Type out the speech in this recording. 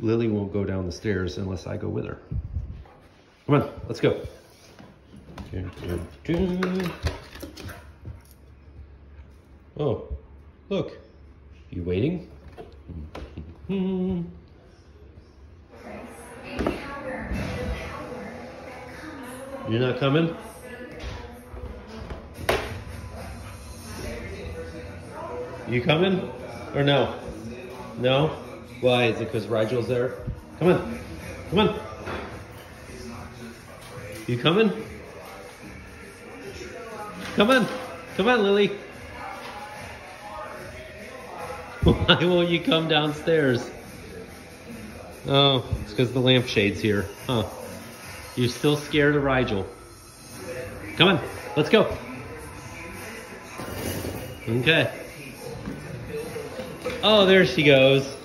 Lily won't go down the stairs unless I go with her. Come on, let's go. Dun, dun, dun. Oh, look. You waiting? Hmm. You're not coming? You coming? Or no? No? Why? Is it because Rigel's there? Come on. Come on. You coming? Come on. Come on, Lily. Why won't you come downstairs? Oh, it's because the lampshade's here. Huh. You're still scared of Rigel. Come on. Let's go. Okay. Oh, there she goes.